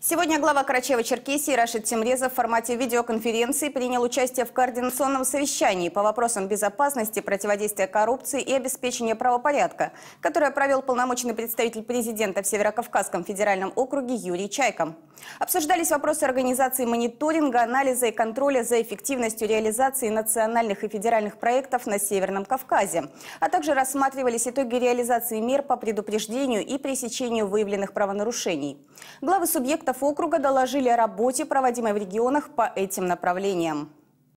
Сегодня глава Карачева-Черкесии Рашид Тимрезов в формате видеоконференции принял участие в координационном совещании по вопросам безопасности, противодействия коррупции и обеспечения правопорядка, которое провел полномочный представитель президента в Северокавказском федеральном округе Юрий Чайко. Обсуждались вопросы организации мониторинга, анализа и контроля за эффективностью реализации национальных и федеральных проектов на Северном Кавказе, а также рассматривались итоги реализации мер по предупреждению и пресечению выявленных правонарушений. Главы субъектов округа доложили о работе, проводимой в регионах по этим направлениям.